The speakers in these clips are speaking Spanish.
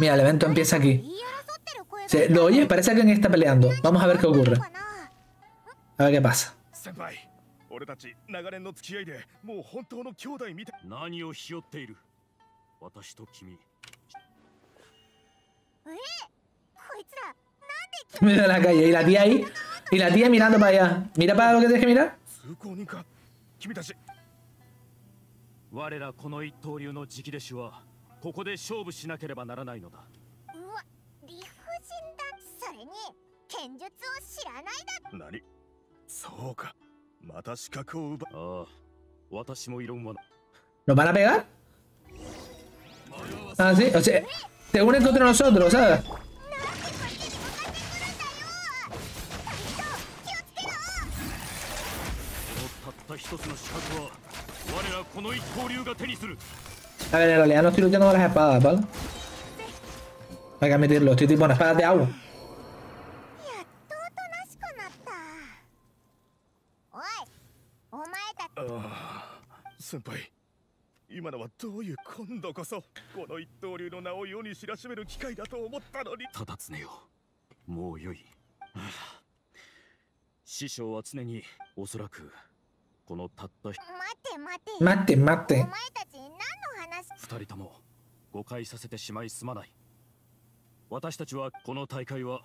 Mira, el evento empieza aquí. Se, ¿Lo oyes? Parece que alguien está peleando. Vamos a ver qué ocurre. A ver qué pasa. 俺たち長年の付き合いでもう本当の兄弟みたい何をひよっている私と君 Mira la calle y la tía ahí. Y la tía mirando para allá. Mira para lo que tienes que mirar. 通行人か君たち我らこの一刀流の直弟子は ここで勝負しなければならないのだ。うわ理不尽だ。それに剣術を知らないだ。何？そうか。また資格を奪ああ私も異論は ¿Nos van a pegar? Ah, sí. O sea, te unen contra nosotros, ¿sabes? A ver, en realidad no estoy luchando con las espadas, ¿vale? Hay que admitirlo, estoy tipo espadas de agua. Mate, mate. 二人とも誤解させてしまいすまない。私たちはこの大会は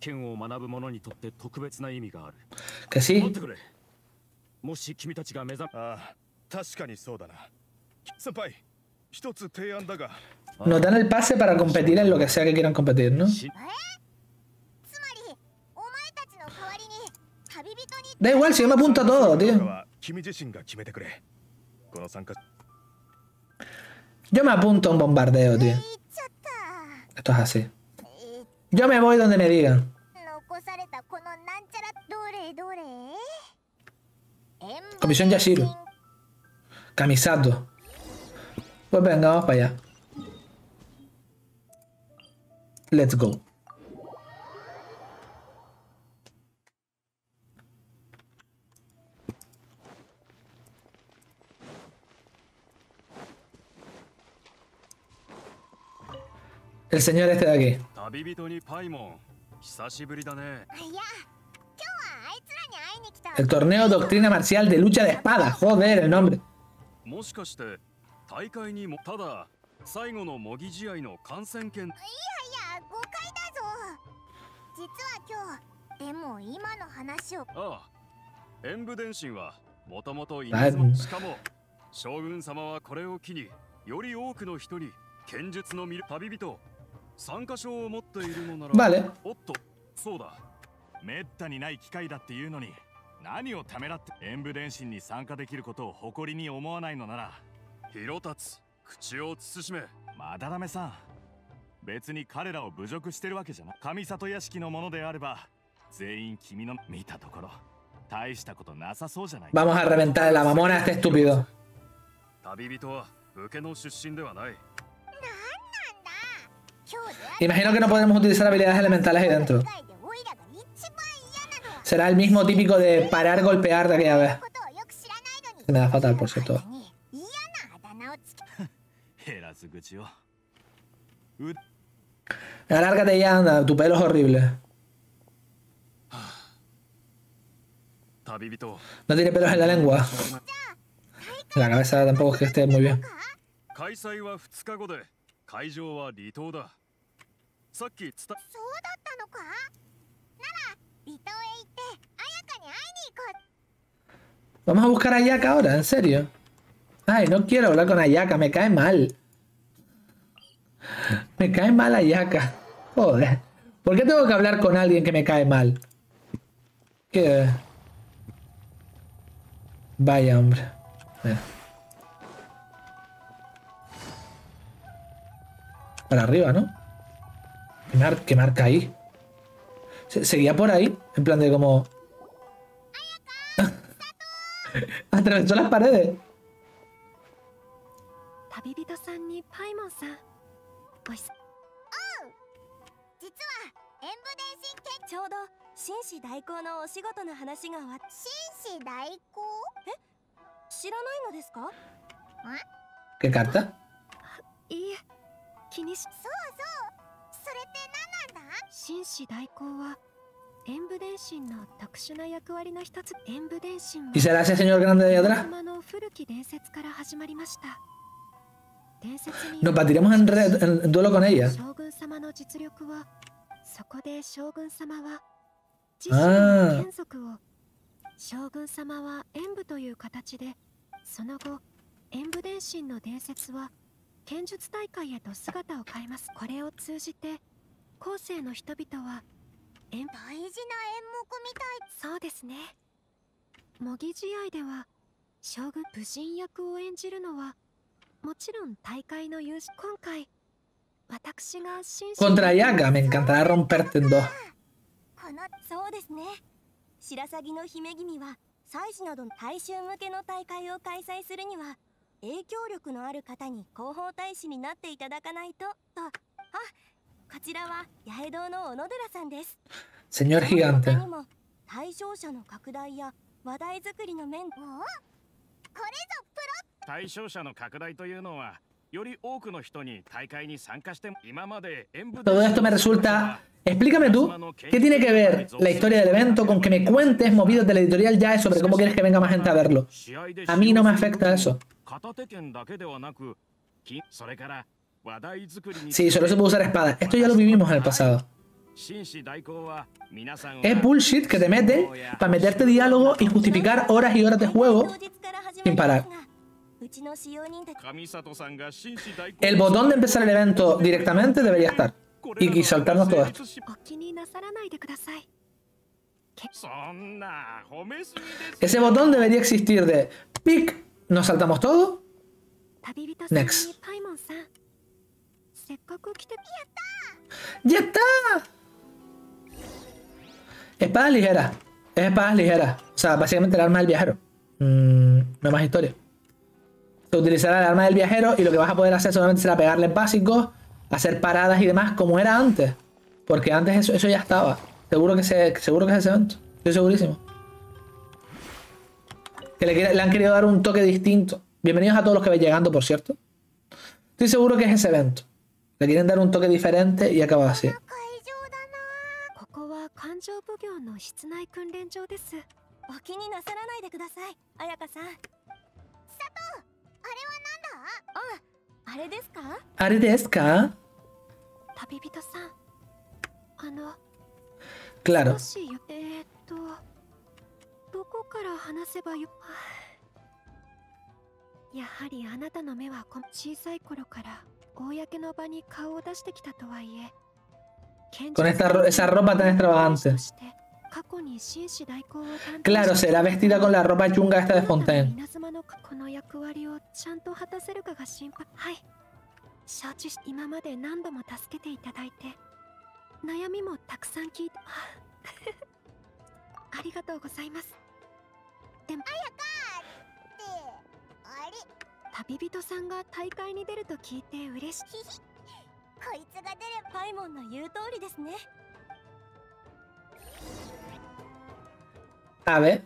剣を学ぶ者にとって特別な意味がある。Que 待っ.てくれ。もし君たちが目覚ああ確かにそうだな。先輩一つ提案だが。Nos dan el pase para competir en lo que sea que quieran competir, ¿no? しつまりお前たちの代わりに旅人に Da igual, si yo me apunto a todo, tío. Yo me apunto a un bombardeo, tío. Esto es así. Yo me voy donde me digan. Comisión Yashiro. Camisato. Pues venga, vamos para allá. Let's go. El señor este de aquí. 旅人にパイモン久しぶりだねいや El torneo Doctrina Marcial de Lucha de Espada. Joder, el nombre. もしかして大会にもただ最後の模擬試合の観戦権いやいや誤解だぞ実は今日でも今の話をああ演武伝心はもともとあしかも将軍様はこれを機により多くの人に剣術の見る旅人参加賞を持っているのなら Vale. おっと。そうだ。めったにない機会だっていうのに何をためらって演武伝心に参加できることを誇りに思わないのなら。広達口を慎め。まだらめさん。別に彼らを侮辱してるわけじゃない。上里屋敷のものであれば全員君の見たところ大したことなさそうじゃない。Vamos a reventar la mamona este estúpido. 旅人は武家の出身ではない Imagino que no podremos utilizar habilidades elementales ahí dentro. Será el mismo típico de parar golpear de aquella vez. Me da fatal, por cierto. Alárgate ya, anda. Tu pelo es horrible. No tiene pelos en la lengua. La cabeza tampoco es que esté muy bien. さっき伝そうだったのかなら離島へ行って綾香に会いに行こう Vamos a buscar a Ayaka ahora, en serio. Ay, no quiero hablar con Ayaka, me cae mal. Me cae mal Ayaka. Joder. ¿Por qué tengo que hablar con alguien que me cae mal? ¿Qué? Vaya, hombre. Mira. Para arriba, ¿no? ¿Qué, mar- qué marca ahí? Se- Seguía por ahí, en plan de como... Atravesó las paredes. 旅人さんにパイモンさんおひさ実は演武伝心剣ちょうど紳士代行のお仕事の話が終わっ紳士代行知らないのですか ¿Qué carta? れって何なんだ？紳士代行は演武伝心の特殊な役割の一つ。演武伝心は ¿Y será ese señor 古き伝説から始まりました。伝説に Nos batiremos en, red- en- en duelo con ella. 将軍様の実力はそこで将軍様は自身あーの眷属を。将軍様は演武という形でその後演武伝心の伝説は剣術大会へと姿を変えます。これを通じて後世の人々は演大事な演目みたい。そうですね。模擬試合では将軍武人役を演じるのはもちろん大会の優勝今回私が紳士 Contra Yaga, me encantará romperte en dos. このそうですね。白鷺の姫君は祭祀などの大衆向けの大会を開催するには影響力のある方に広報大使になっていただかないととあこちらは八重堂の小野寺さんです Señor 他 gigante. にも対象者の拡大や話題作りの面おこれぞプ対象者の拡大というのはより多くの人に大会に参加しても今まで演舞 Todo esto me resulta... Explícame tú, ¿qué tiene que ver la historia del evento con que me cuentes movidos de la editorial ya sobre cómo quieres que venga más gente a verlo? A mí no me afecta eso. 片手剣だけではなくきそれから話題作りに Sí, solo se puede usar espada. Esto ya lo vivimos en el pasado. 紳士代行は皆さんは Es bullshit que te meten para meterte diálogo y justificar horas y horas de juego 当日から始ま sin ります parar. がうちの使用人たち上里さんが紳士代行 El botón de empezar el evento directamente debería estar. Y, y saltarnos todo esto. お気になさらないでくださいそんな褒めすぎです Ese botón debería existir de pic, ¿Nos saltamos todo? Next. ¡Ya está! Espadas ligeras. Es espadas ligeras. O sea, básicamente el arma del viajero. Mm, no más historia. Se utilizará el arma del viajero y lo que vas a poder hacer solamente será pegarle básicos, hacer paradas y demás como era antes. Porque antes eso, eso ya estaba. Seguro que, se, seguro que es ese evento. Estoy segurísimo que le, le han querido dar un toque distinto. Bienvenidos a todos los que vais llegando, por cierto. Estoy seguro que es ese evento. Le quieren dar un toque diferente y acaba así. ¿Aredesca? Claro. どこから話せばよはあやはりあなたの目はこ小さい頃から公の場に顔を出してきたとはいえ Con esta esa ropa tan extravagante. Claro, será vestida con la ropa chunga esta de Fontaine. でもあれ旅人さんが大会に出ると聞いて嬉しいこいつが出ればパイモンの言う通りですね A ver.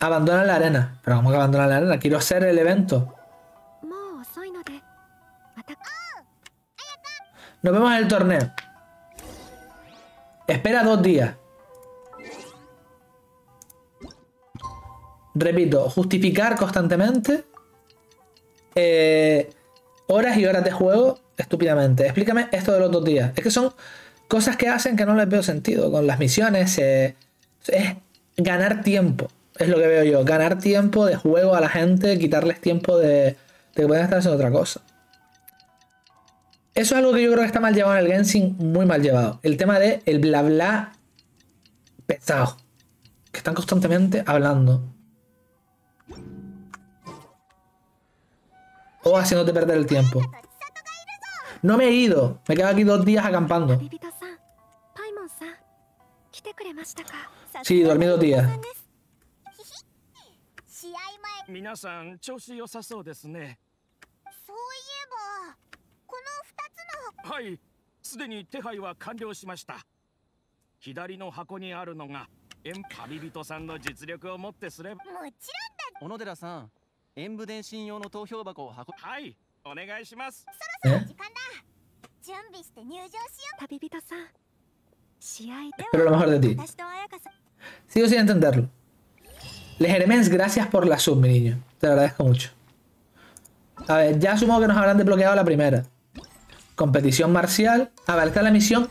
Abandona la arena. Pero ¿cómo que abandona la arena? Quiero hacer el evento. Nos vemos en el torneo. Espera dos días. Repito, justificar constantemente. eh, horas y horas de juego estúpidamente. Explícame esto de los dos días. Es que son cosas que hacen que no les veo sentido. Con las misiones eh, es ganar tiempo. Es lo que veo yo. Ganar tiempo de juego a la gente, quitarles tiempo de, de que pueden estar haciendo otra cosa. Eso es algo que yo creo que está mal llevado en el Genshin, muy mal llevado. El tema de el bla bla pesado. Que están constantemente hablando. o haciéndote perder el tiempo. No me he ido. Me quedo aquí dos días acampando. Sí, dormí dos días. Ay, すでに手配は完了しました。左の箱にあるのが、エン旅人さんの実力をもってすれば。もちろんだ。小野寺さん、演武伝心用の投票箱を運はい お願いします ¿Eh? 時間だ準備して入場しよ旅人さん試合で Pero lo mejor de ti. 私と彩香さん Sigo sin entenderlo. Legeremens, gracias por la sub, mi niño. Te lo agradezco mucho. A ver, ya asumo que nos habrán desbloqueado la primera. Competición marcial. A ver, esta es la misión.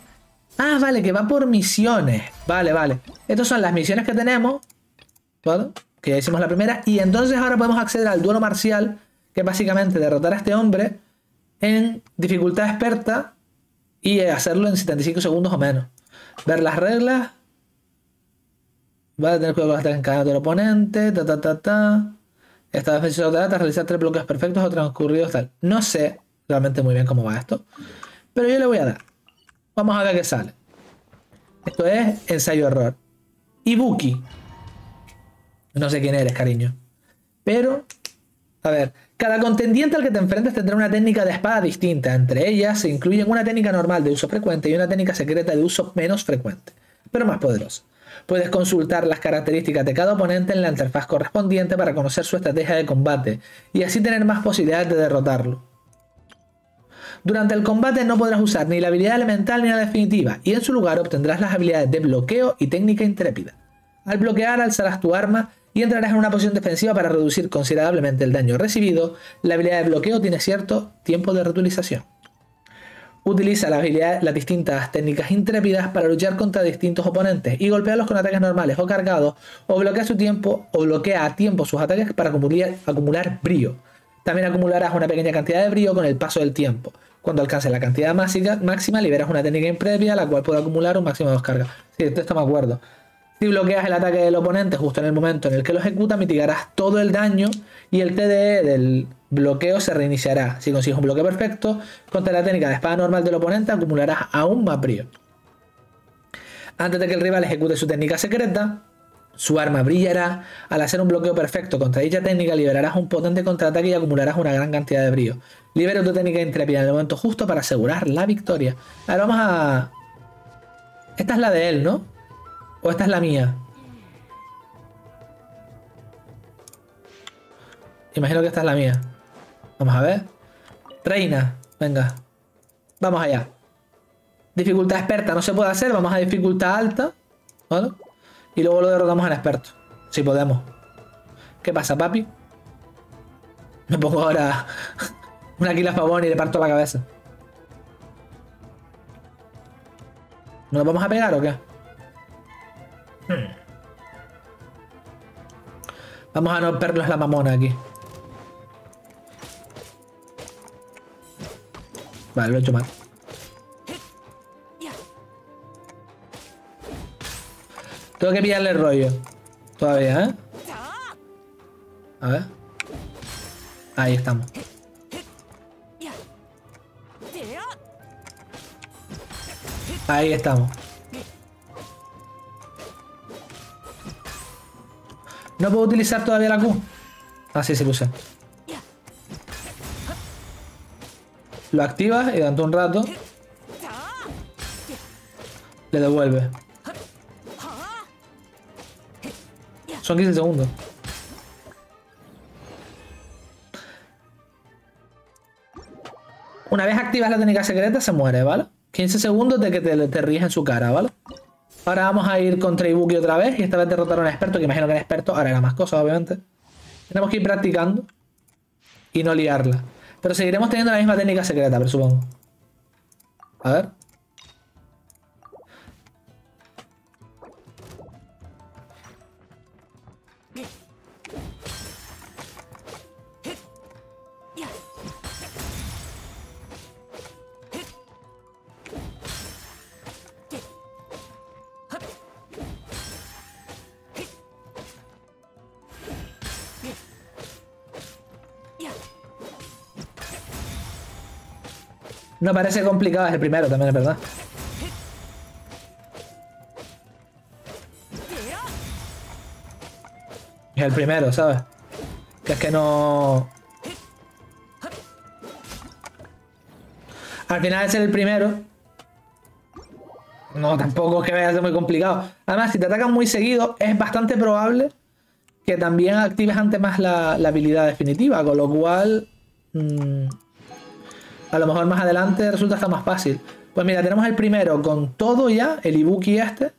Ah, vale, que va por misiones. Vale, vale. Estas son las misiones que tenemos. ¿Vale? Que ya hicimos la primera. Y entonces ahora podemos acceder al duelo marcial. Que básicamente derrotar a este hombre en dificultad experta. Y eh, hacerlo en 75 segundos o menos. Ver las reglas. Va a tener cuidado con las ataques encadenados del oponente. Ta, ta, ta, ta. Esta defensa realizar tres bloques perfectos o transcurridos tal. No sé realmente muy bien cómo va esto. Pero yo le voy a dar. Vamos a ver qué sale. Esto es ensayo error. Ibuki. No sé quién eres, cariño. Pero, a ver, cada contendiente al que te enfrentes tendrá una técnica de espada distinta. Entre ellas se incluyen una técnica normal de uso frecuente y una técnica secreta de uso menos frecuente, pero más poderosa. Puedes consultar las características de cada oponente en la interfaz correspondiente para conocer su estrategia de combate y así tener más posibilidades de derrotarlo. Durante el combate no podrás usar ni la habilidad elemental ni la definitiva, y en su lugar obtendrás las habilidades de bloqueo y técnica intrépida. Al bloquear alzarás tu arma y entrarás en una posición defensiva para reducir considerablemente el daño recibido. La habilidad de bloqueo tiene cierto tiempo de reutilización. Utiliza las, habilidades- las distintas técnicas intrépidas para luchar contra distintos oponentes y golpearlos con ataques normales o cargados, o bloquea su tiempo o bloquea a tiempo sus ataques para acumular, brío. También acumularás una pequeña cantidad de brío con el paso del tiempo. Cuando alcances la cantidad máxima, máxima una técnica imprevia la cual puede acumular un máximo de dos cargas. Sí, de esto me acuerdo. Si bloqueas el ataque del oponente justo en el momento en el que lo ejecuta, mitigarás todo el daño y el TDE del bloqueo se reiniciará. Si consigues un bloqueo perfecto, contra la técnica de espada normal del oponente acumularás aún más brío. Antes de que el rival ejecute su técnica secreta, su arma brillará. Al hacer un bloqueo perfecto contra dicha técnica, liberarás un potente contraataque y acumularás una gran cantidad de brío. Libera tu técnica intrépida en el momento justo para asegurar la victoria. Ahora vamos a... Esta es la de él, ¿no? ¿O esta es la mía? Imagino que esta es la mía. Vamos a ver. Reina, venga. Vamos allá. Dificultad experta no se puede hacer. Vamos a dificultad alta. ¿Vale? Y luego lo derrotamos en experto. Si podemos. ¿Qué pasa, papi? Me pongo ahora una Aquila Pavón y le parto la cabeza. ¿Nos vamos a pegar o qué? Hmm. Vamos a no perdernos la mamona aquí. Vale, lo he hecho mal. Tengo que pillarle el rollo. Todavía, ¿eh? A ver. Ahí estamos. Ahí estamos. No puedo utilizar todavía la Q. Ah, sí, sí lo usé. Lo activas y durante un rato le devuelve. Son 15 segundos. Una vez activas la técnica secreta se muere, ¿vale? 15 segundos de que te, te en su cara, ¿vale? Ahora vamos a ir contra Ibuki otra vez y esta vez derrotar a un experto, que imagino que el experto ahora hará más cosas, obviamente. Tenemos que ir practicando y no liarla. Pero seguiremos teniendo la misma técnica secreta, presupongo. A ver. No parece complicado, es el primero también, es verdad. Es el primero, ¿sabes? Que es que no... Al final es el primero. No, tampoco es que vaya a ser muy complicado. Además, si te atacan muy seguido, es bastante probable que también actives antes más la, habilidad definitiva, con lo cual... mm, A lo mejor más adelante resulta estar más fácil. Pues mira, tenemos el primero con todo ya, el Ibuki este.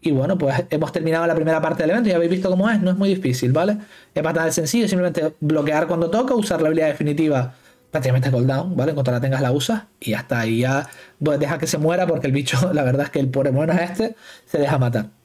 Y bueno, pues hemos terminado la primera parte del evento. Ya habéis visto cómo es, no es muy difícil, ¿vale? Es bastante sencillo, simplemente bloquear cuando toca, usar la habilidad definitiva prácticamente cooldown, ¿vale? En cuanto la tengas la usas y está. Y ya pues deja que se muera porque el bicho, la verdad es que el pobre bueno este se deja matar.